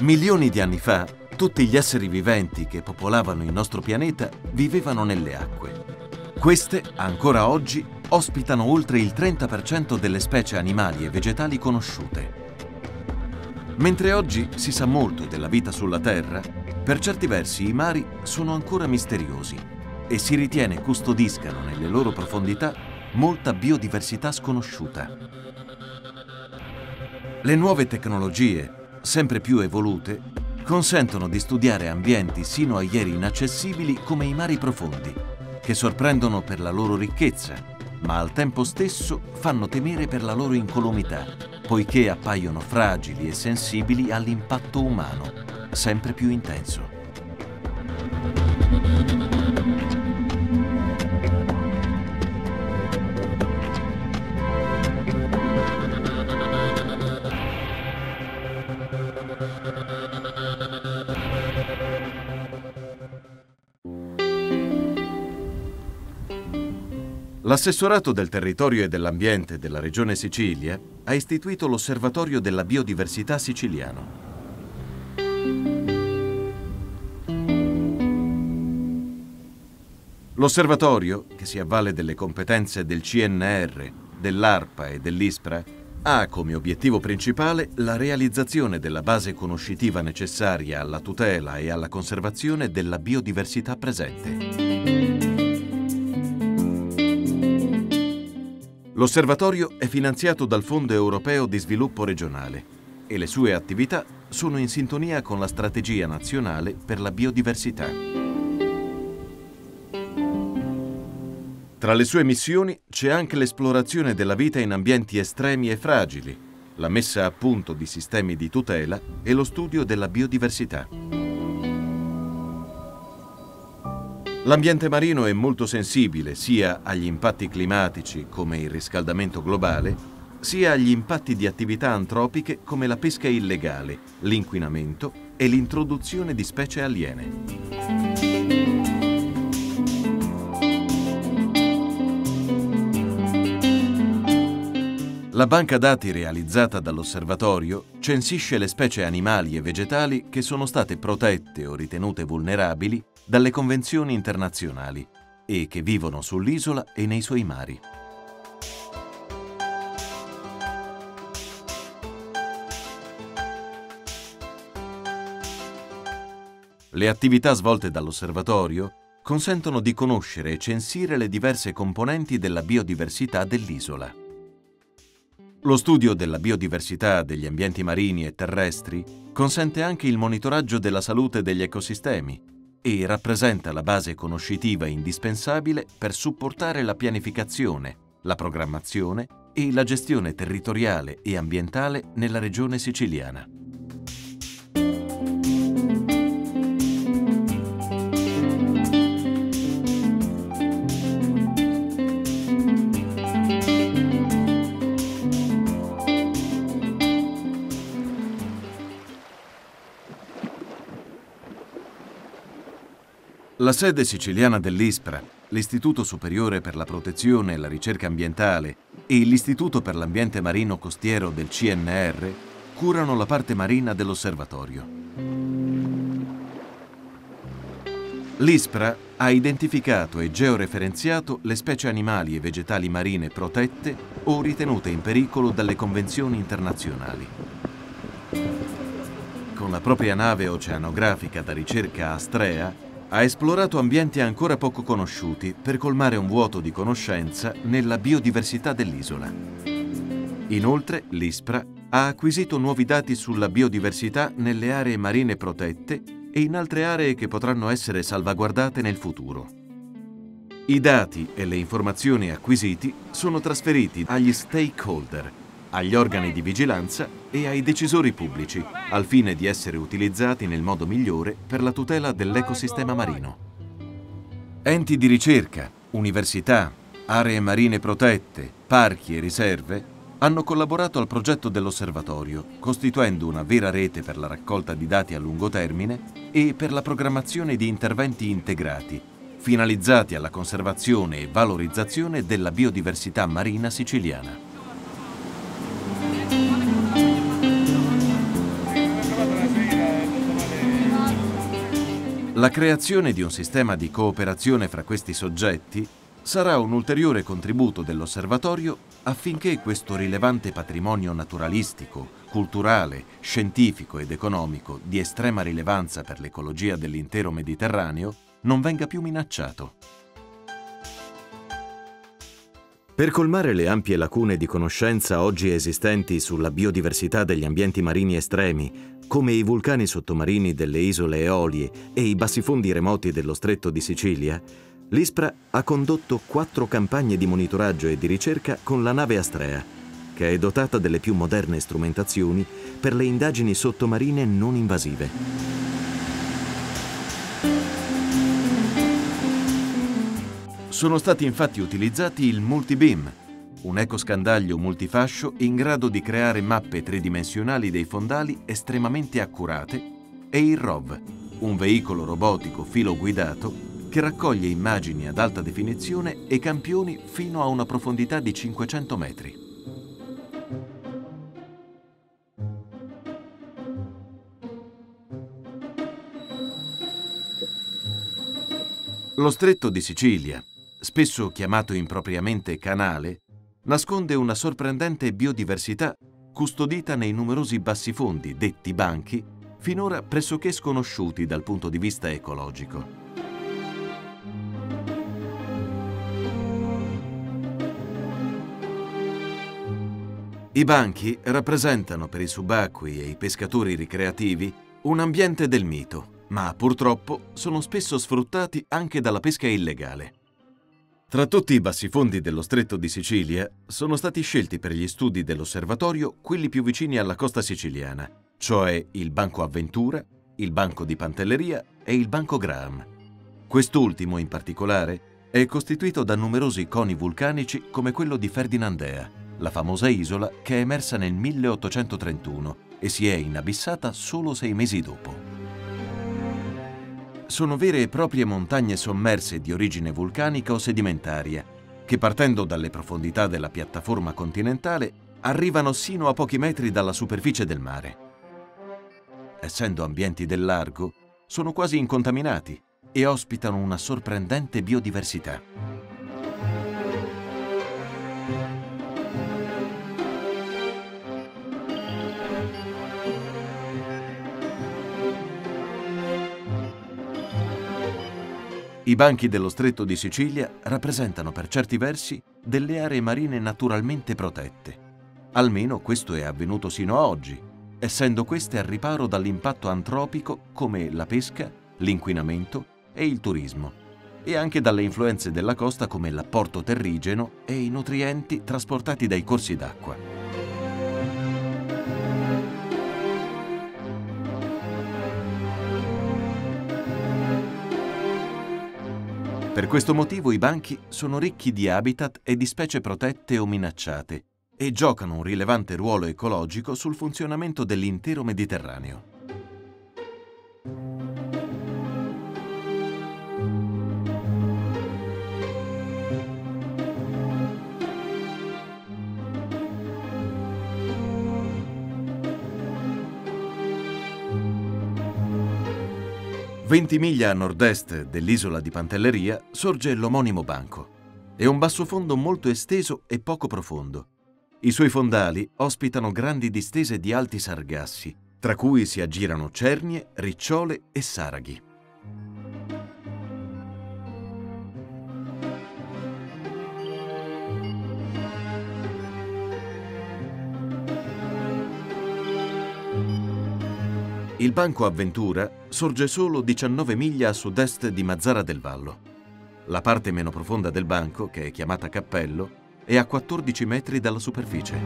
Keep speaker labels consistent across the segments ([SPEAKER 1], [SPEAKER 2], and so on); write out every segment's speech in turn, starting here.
[SPEAKER 1] Milioni di anni fa, tutti gli esseri viventi che popolavano il nostro pianeta vivevano nelle acque. Queste, ancora oggi, ospitano oltre il 30% delle specie animali e vegetali conosciute. Mentre oggi si sa molto della vita sulla Terra, per certi versi i mari sono ancora misteriosi e si ritiene custodiscano nelle loro profondità molta biodiversità sconosciuta. Le nuove tecnologie, sempre più evolute, consentono di studiare ambienti sino a ieri inaccessibili come i mari profondi, che sorprendono per la loro ricchezza, ma al tempo stesso fanno temere per la loro incolumità, poiché appaiono fragili e sensibili all'impatto umano, sempre più intenso. L'assessorato del territorio e dell'ambiente della Regione Sicilia ha istituito l'Osservatorio della biodiversità siciliano. L'osservatorio, che si avvale delle competenze del CNR, dell'ARPA e dell'ISPRA, ha come obiettivo principale la realizzazione della base conoscitiva necessaria alla tutela e alla conservazione della biodiversità presente. L'osservatorio è finanziato dal Fondo europeo di sviluppo regionale e le sue attività sono in sintonia con la strategia nazionale per la biodiversità. Tra le sue missioni c'è anche l'esplorazione della vita in ambienti estremi e fragili, la messa a punto di sistemi di tutela e lo studio della biodiversità. L'ambiente marino è molto sensibile sia agli impatti climatici come il riscaldamento globale, sia agli impatti di attività antropiche come la pesca illegale, l'inquinamento e l'introduzione di specie aliene. La banca dati realizzata dall'osservatorio censisce le specie animali e vegetali che sono state protette o ritenute vulnerabili dalle convenzioni internazionali e che vivono sull'isola e nei suoi mari. Le attività svolte dall'osservatorio consentono di conoscere e censire le diverse componenti della biodiversità dell'isola. Lo studio della biodiversità degli ambienti marini e terrestri consente anche il monitoraggio della salute degli ecosistemi, e rappresenta la base conoscitiva indispensabile per supportare la pianificazione, la programmazione e la gestione territoriale e ambientale nella regione siciliana. La sede siciliana dell'ISPRA, l'Istituto Superiore per la Protezione e la Ricerca Ambientale e l'Istituto per l'Ambiente Marino Costiero del CNR curano la parte marina dell'osservatorio. L'ISPRA ha identificato e georeferenziato le specie animali e vegetali marine protette o ritenute in pericolo dalle convenzioni internazionali. Con la propria nave oceanografica da ricerca Astrea, ha esplorato ambienti ancora poco conosciuti per colmare un vuoto di conoscenza nella biodiversità dell'isola. Inoltre, l'ISPRA ha acquisito nuovi dati sulla biodiversità nelle aree marine protette e in altre aree che potranno essere salvaguardate nel futuro. I dati e le informazioni acquisiti sono trasferiti agli stakeholder, agli organi di vigilanza e ai decisori pubblici, al fine di essere utilizzati nel modo migliore per la tutela dell'ecosistema marino. Enti di ricerca, università, aree marine protette, parchi e riserve hanno collaborato al progetto dell'osservatorio, costituendo una vera rete per la raccolta di dati a lungo termine e per la programmazione di interventi integrati, finalizzati alla conservazione e valorizzazione della biodiversità marina siciliana. La creazione di un sistema di cooperazione fra questi soggetti sarà un ulteriore contributo dell'osservatorio affinché questo rilevante patrimonio naturalistico, culturale, scientifico ed economico di estrema rilevanza per l'ecologia dell'intero Mediterraneo non venga più minacciato.
[SPEAKER 2] Per colmare le ampie lacune di conoscenza oggi esistenti sulla biodiversità degli ambienti marini estremi, come i vulcani sottomarini delle isole Eolie e i bassifondi remoti dello stretto di Sicilia, l'ISPRA ha condotto quattro campagne di monitoraggio e di ricerca con la nave Astrea, che è dotata delle più moderne strumentazioni per le indagini sottomarine non invasive.
[SPEAKER 1] Sono stati infatti utilizzati il Multibeam, un ecoscandaglio multifascio in grado di creare mappe tridimensionali dei fondali estremamente accurate, e il ROV, un veicolo robotico filo guidato che raccoglie immagini ad alta definizione e campioni fino a una profondità di 500 metri. Lo stretto di Sicilia, spesso chiamato impropriamente canale, nasconde una sorprendente biodiversità custodita nei numerosi bassifondi detti banchi, finora pressoché sconosciuti dal punto di vista ecologico. I banchi rappresentano per i subacquei e i pescatori ricreativi un ambiente del mito, ma purtroppo sono spesso sfruttati anche dalla pesca illegale. Tra tutti i bassifondi dello stretto di Sicilia sono stati scelti per gli studi dell'osservatorio quelli più vicini alla costa siciliana, cioè il Banco Avventura, il Banco di Pantelleria e il Banco Graham. Quest'ultimo in particolare è costituito da numerosi coni vulcanici come quello di Ferdinandea, la famosa isola che è emersa nel 1831 e si è inabissata solo sei mesi dopo sono vere e proprie montagne sommerse di origine vulcanica o sedimentaria, che partendo dalle profondità della piattaforma continentale arrivano sino a pochi metri dalla superficie del mare. Essendo ambienti del largo, sono quasi incontaminati e ospitano una sorprendente biodiversità. I banchi dello stretto di Sicilia rappresentano per certi versi delle aree marine naturalmente protette. Almeno questo è avvenuto sino a oggi, essendo queste al riparo dall'impatto antropico come la pesca, l'inquinamento e il turismo, e anche dalle influenze della costa come l'apporto terrigeno e i nutrienti trasportati dai corsi d'acqua. Per questo motivo i banchi sono ricchi di habitat e di specie protette o minacciate e giocano un rilevante ruolo ecologico sul funzionamento dell'intero Mediterraneo. 20 miglia a nord-est dell'isola di Pantelleria sorge l'omonimo banco. È un bassofondo molto esteso e poco profondo. I suoi fondali ospitano grandi distese di alti sargassi, tra cui si aggirano cernie, ricciole e saraghi. Il Banco Avventura sorge solo 19 miglia a sud-est di Mazzara del Vallo. La parte meno profonda del banco, che è chiamata Cappello, è a 14 metri dalla superficie.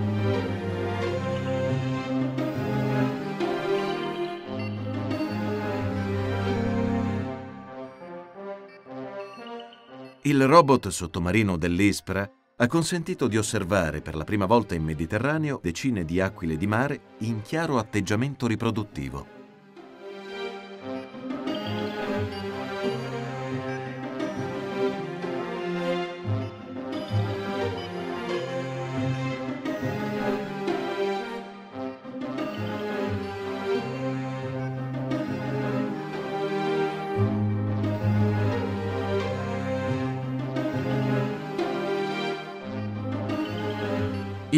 [SPEAKER 1] Il robot sottomarino dell'ISPRA ha consentito di osservare per la prima volta in Mediterraneo decine di aquile di mare in chiaro atteggiamento riproduttivo.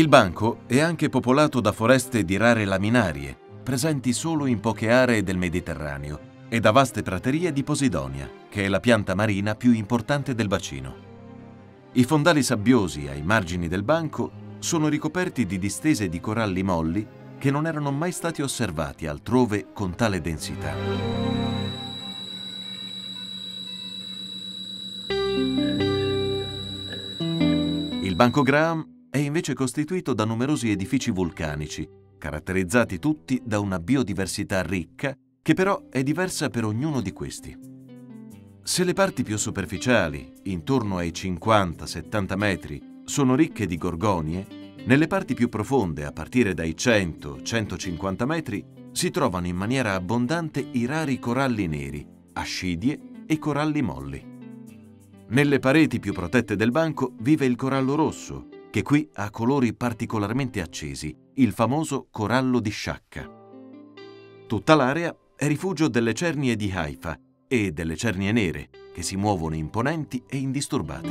[SPEAKER 1] Il banco è anche popolato da foreste di rare laminarie, presenti solo in poche aree del Mediterraneo, e da vaste praterie di Posidonia, che è la pianta marina più importante del bacino. I fondali sabbiosi ai margini del banco sono ricoperti di distese di coralli molli che non erano mai stati osservati altrove con tale densità. Il Banco Graham è invece costituito da numerosi edifici vulcanici, caratterizzati tutti da una biodiversità ricca che però è diversa per ognuno di questi. Se le parti più superficiali, intorno ai 50-70 metri, sono ricche di gorgonie, nelle parti più profonde, a partire dai 100-150 metri, si trovano in maniera abbondante i rari coralli neri, ascidie e coralli molli. Nelle pareti più protette del banco vive il corallo rosso, che qui ha colori particolarmente accesi, il famoso corallo di sciacca. Tutta l'area è rifugio delle cernie di Haifa e delle cernie nere, che si muovono imponenti e indisturbate.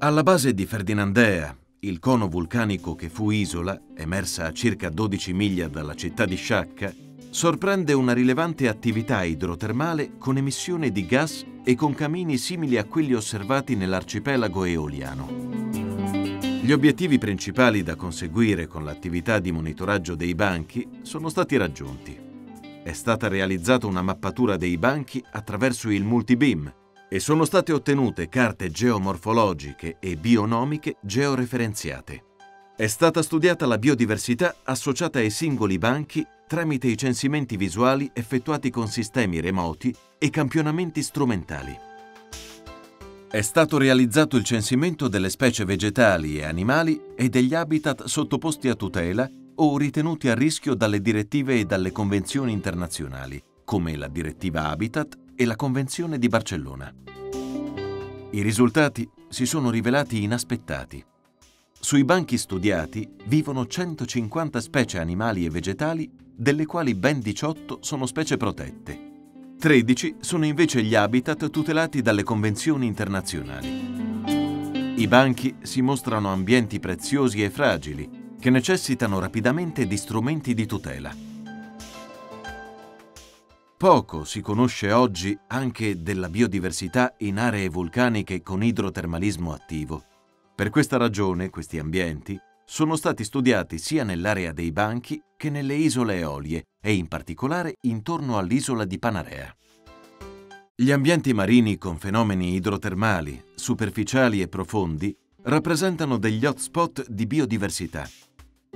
[SPEAKER 1] Alla base di Ferdinandea, il cono vulcanico che fu isola, emersa a circa 12 miglia dalla città di Sciacca, sorprende una rilevante attività idrotermale con emissione di gas e con camini simili a quelli osservati nell'arcipelago eoliano. Gli obiettivi principali da conseguire con l'attività di monitoraggio dei banchi sono stati raggiunti. È stata realizzata una mappatura dei banchi attraverso il multibeam, e sono state ottenute carte geomorfologiche e bionomiche georeferenziate. È stata studiata la biodiversità associata ai singoli banchi tramite i censimenti visuali effettuati con sistemi remoti e campionamenti strumentali. È stato realizzato il censimento delle specie vegetali e animali e degli habitat sottoposti a tutela o ritenuti a rischio dalle direttive e dalle convenzioni internazionali, come la direttiva Habitat e la Convenzione di Barcellona. I risultati si sono rivelati inaspettati. Sui banchi studiati vivono 150 specie animali e vegetali, delle quali ben 18 sono specie protette. 13 sono invece gli habitat tutelati dalle convenzioni internazionali. I banchi si mostrano ambienti preziosi e fragili che necessitano rapidamente di strumenti di tutela. Poco si conosce oggi anche della biodiversità in aree vulcaniche con idrotermalismo attivo. Per questa ragione questi ambienti sono stati studiati sia nell'area dei banchi che nelle isole Eolie e in particolare intorno all'isola di Panarea. Gli ambienti marini con fenomeni idrotermali, superficiali e profondi rappresentano degli hotspot di biodiversità,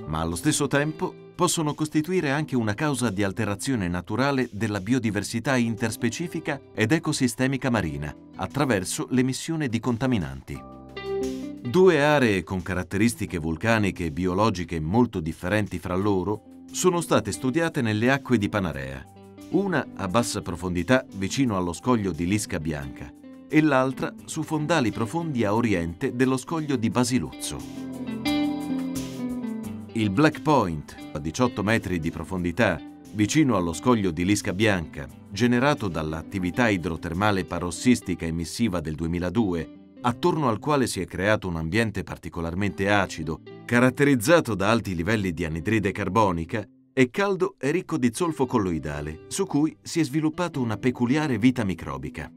[SPEAKER 1] ma allo stesso tempo possono costituire anche una causa di alterazione naturale della biodiversità interspecifica ed ecosistemica marina attraverso l'emissione di contaminanti. Due aree con caratteristiche vulcaniche e biologiche molto differenti fra loro sono state studiate nelle acque di Panarea, una a bassa profondità vicino allo scoglio di Lisca Bianca e l'altra su fondali profondi a oriente dello scoglio di Basiluzzo. Il Black Point, a 18 metri di profondità, vicino allo scoglio di Lisca Bianca, generato dall'attività idrotermale parossistica emissiva del 2002, attorno al quale si è creato un ambiente particolarmente acido, caratterizzato da alti livelli di anidride carbonica, è caldo e ricco di zolfo colloidale, su cui si è sviluppata una peculiare vita microbica.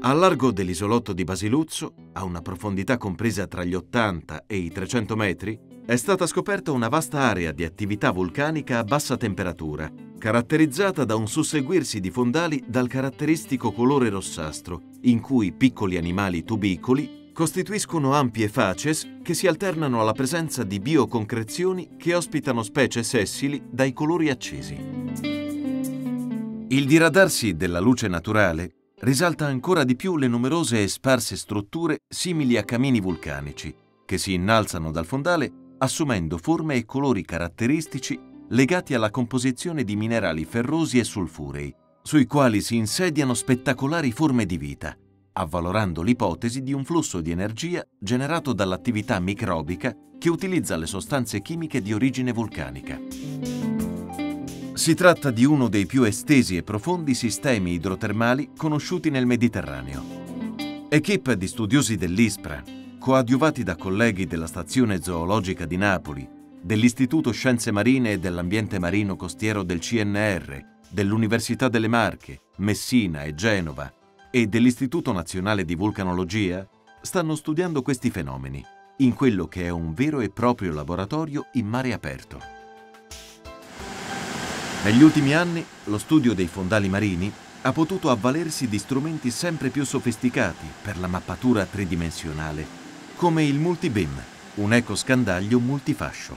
[SPEAKER 1] A largo dell'isolotto di Basiluzzo, a una profondità compresa tra gli 80 e i 300 metri, è stata scoperta una vasta area di attività vulcanica a bassa temperatura, caratterizzata da un susseguirsi di fondali dal caratteristico colore rossastro, in cui piccoli animali tubicoli costituiscono ampie facies che si alternano alla presenza di bioconcrezioni che ospitano specie sessili dai colori accesi. Il diradarsi della luce naturale risalta ancora di più le numerose e sparse strutture simili a camini vulcanici, che si innalzano dal fondale assumendo forme e colori caratteristici legati alla composizione di minerali ferrosi e sulfurei, sui quali si insediano spettacolari forme di vita, avvalorando l'ipotesi di un flusso di energia generato dall'attività microbica che utilizza le sostanze chimiche di origine vulcanica. Si tratta di uno dei più estesi e profondi sistemi idrotermali conosciuti nel Mediterraneo. Equipe di studiosi dell'ISPRA, coadiuvati da colleghi della Stazione Zoologica di Napoli, dell'Istituto Scienze Marine e dell'Ambiente Marino Costiero del CNR, dell'Università delle Marche, Messina e Genova e dell'Istituto Nazionale di Vulcanologia, stanno studiando questi fenomeni in quello che è un vero e proprio laboratorio in mare aperto. Negli ultimi anni lo studio dei fondali marini ha potuto avvalersi di strumenti sempre più sofisticati per la mappatura tridimensionale, come il multibeam, un ecoscandaglio multifascio.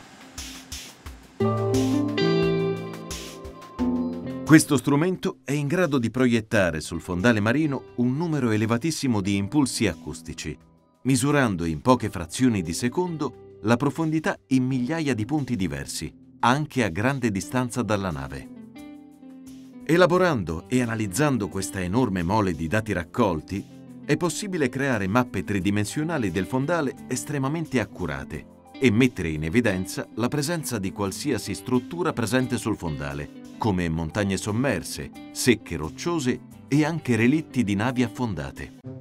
[SPEAKER 1] Questo strumento è in grado di proiettare sul fondale marino un numero elevatissimo di impulsi acustici, misurando in poche frazioni di secondo la profondità in migliaia di punti diversi, anche a grande distanza dalla nave. Elaborando e analizzando questa enorme mole di dati raccolti, è possibile creare mappe tridimensionali del fondale estremamente accurate e mettere in evidenza la presenza di qualsiasi struttura presente sul fondale, come montagne sommerse, secche rocciose e anche relitti di navi affondate.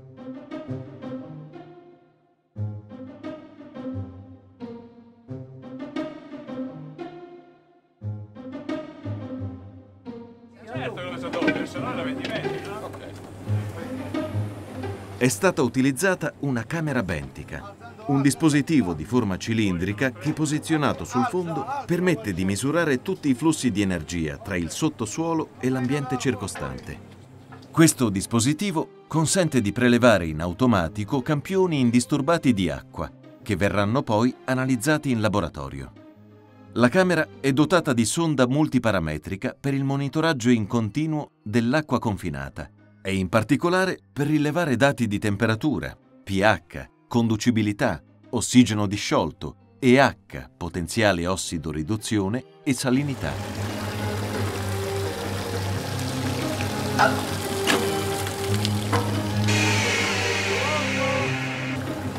[SPEAKER 1] Stata utilizzata una camera bentica, un dispositivo di forma cilindrica che posizionato sul fondo permette di misurare tutti i flussi di energia tra il sottosuolo e l'ambiente circostante. Questo dispositivo consente di prelevare in automatico campioni indisturbati di acqua, che verranno poi analizzati in laboratorio. La camera è dotata di sonda multiparametrica per il monitoraggio in continuo dell'acqua confinata e in particolare per rilevare dati di temperatura, pH, conducibilità, ossigeno disciolto e H, potenziale ossido riduzione e salinità.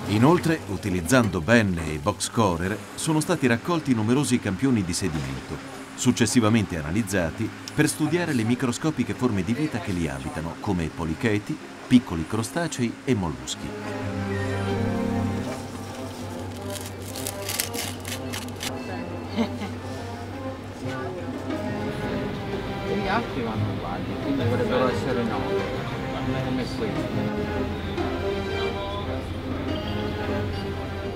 [SPEAKER 1] Inoltre, utilizzando benne e box scorer, sono stati raccolti numerosi campioni di sedimento, successivamente analizzati per studiare le microscopiche forme di vita che li abitano, come policheti, piccoli crostacei e molluschi.
[SPEAKER 3] Gli altri vanno uguali, quindi dovrebbero essere 9, come questo.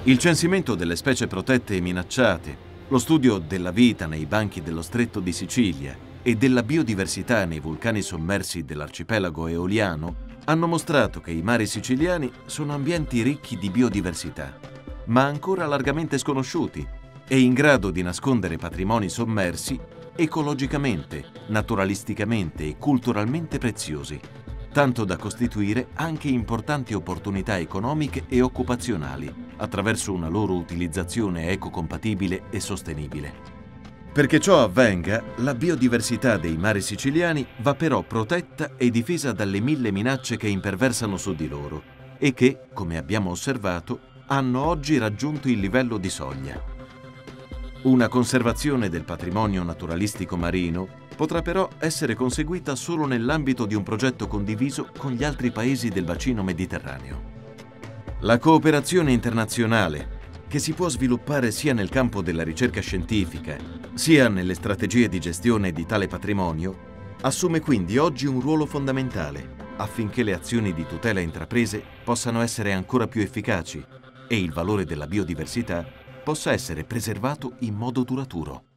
[SPEAKER 1] Il censimento delle specie protette e minacciate, lo studio della vita nei banchi dello stretto di Sicilia e della biodiversità nei vulcani sommersi dell'arcipelago eoliano hanno mostrato che i mari siciliani sono ambienti ricchi di biodiversità, ma ancora largamente sconosciuti e in grado di nascondere patrimoni sommersi ecologicamente, naturalisticamente e culturalmente preziosi tanto da costituire anche importanti opportunità economiche e occupazionali attraverso una loro utilizzazione ecocompatibile e sostenibile. Perché ciò avvenga, la biodiversità dei mari siciliani va però protetta e difesa dalle mille minacce che imperversano su di loro e che, come abbiamo osservato, hanno oggi raggiunto il livello di soglia. Una conservazione del patrimonio naturalistico marino potrà però essere conseguita solo nell'ambito di un progetto condiviso con gli altri paesi del bacino mediterraneo. La cooperazione internazionale, che si può sviluppare sia nel campo della ricerca scientifica, sia nelle strategie di gestione di tale patrimonio, assume quindi oggi un ruolo fondamentale affinché le azioni di tutela intraprese possano essere ancora più efficaci e il valore della biodiversità possa essere preservato in modo duraturo.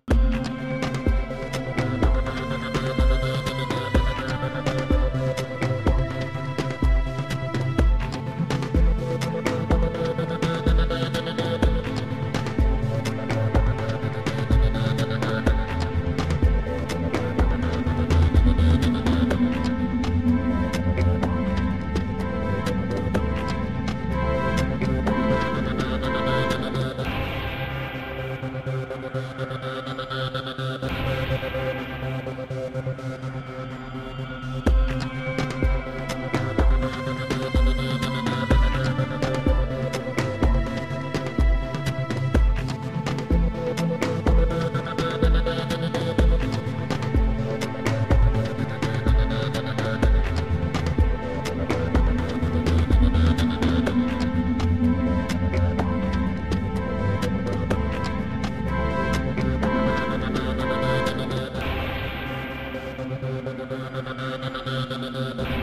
[SPEAKER 4] Thank you.